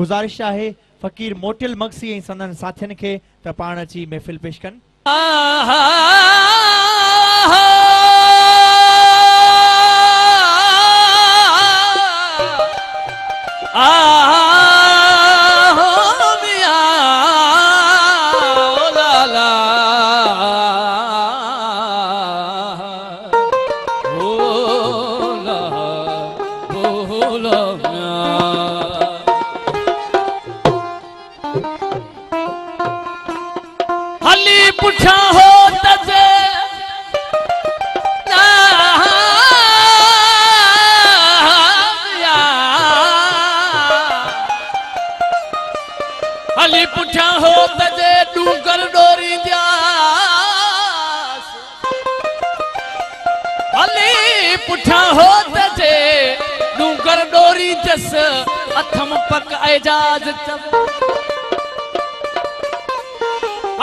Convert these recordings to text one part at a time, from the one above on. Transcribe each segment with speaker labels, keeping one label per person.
Speaker 1: गुज़ारिश है फ़क़ीर मोटियल मक्सी संदन साथियुनि खे त पाण अची महफ़िल पेश कनि
Speaker 2: हली पुठियाँ हो तजे हली पुठियाँ हो तजे डूंगर डोरी द्यास हली पुठियाँ हो तजे डूंगर डोरी जस, अथम पक एजाज चव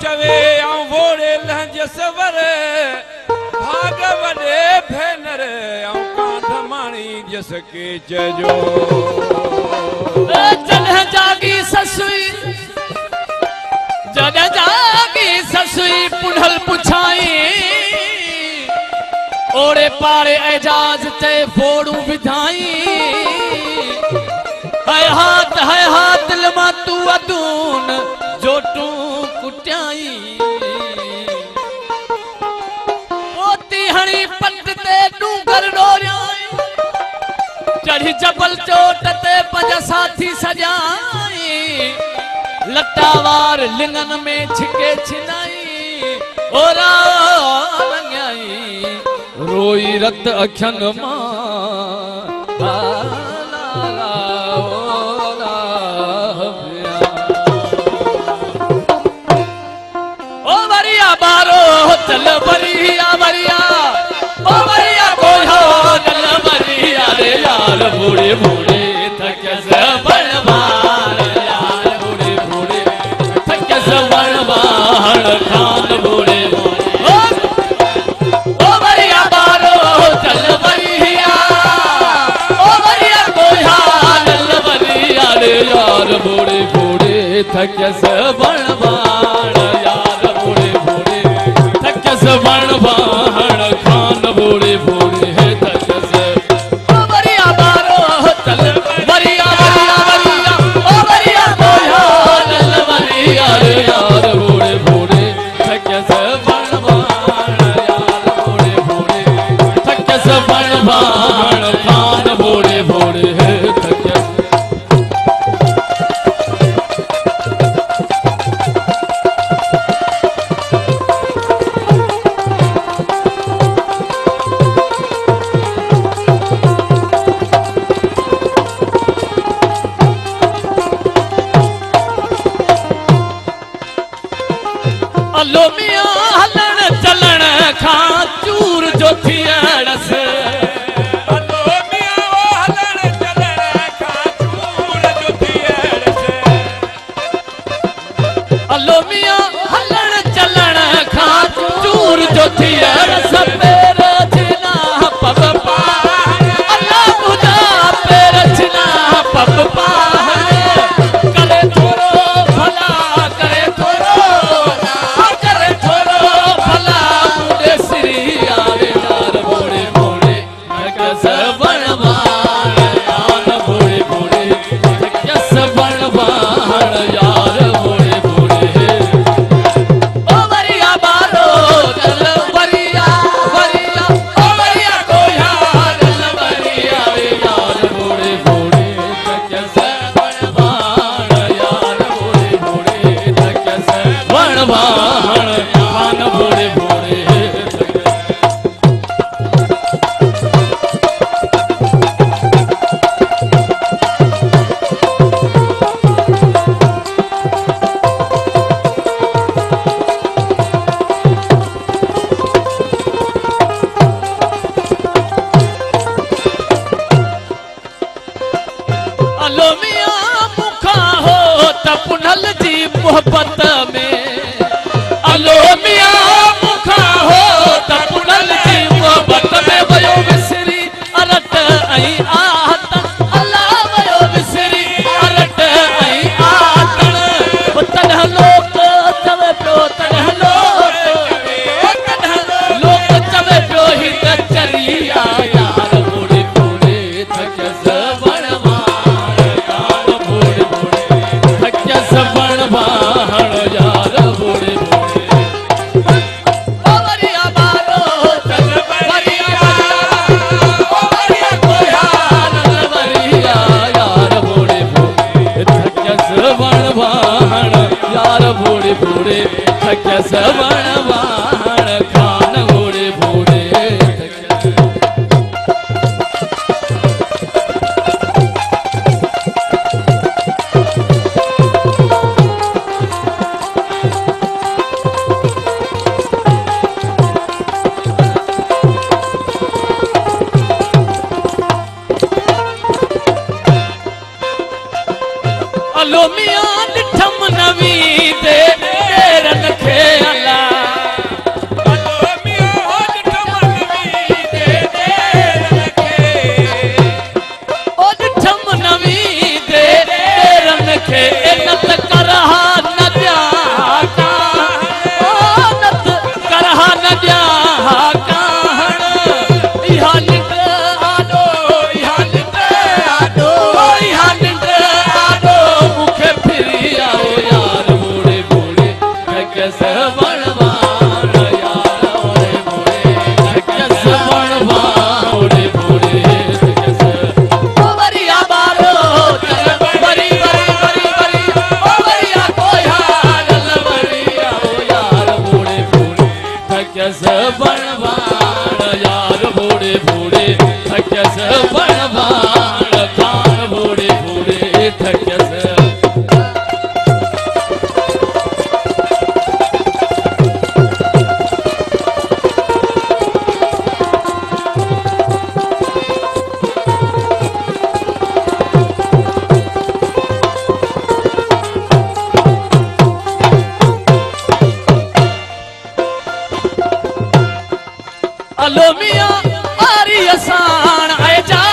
Speaker 3: चवे आऊँ वोड़े लहंज सवर। भाग वॾे भेनर आऊँ कांध माणी जस के
Speaker 2: जॾहिं जागी ससुई। जॾहिं जागी ससुई, पुढल पुछाई। ओड़े पाड़े एजाज ते फोड़ू विधाई। है हाथ है हाथ लमा तू अदून जोटू कुटियाई। पोती हणी पंड ते डूंगर डोरियाई। चढ़ी जबल चोट ते पंज साथी सजाई। लटावार लिंगन में छिके छिनाई ओरा रोई रत अखन माँ। ला ला ला, ओ ला हबिया। ओ बारो, चल चल वरिया रे यार बूढ़े बूढ़े। बूढ़े थक हलो मिया हलण चलण खां बोलो मिया मुखा
Speaker 3: हो तपुनल जी मोहब्बत में।
Speaker 2: अलो मिया मुखा हो तपुनल जी मोहब्बत में। वयो विसरी अरत आई आ ಮಾನವಾ हलो असान आए जा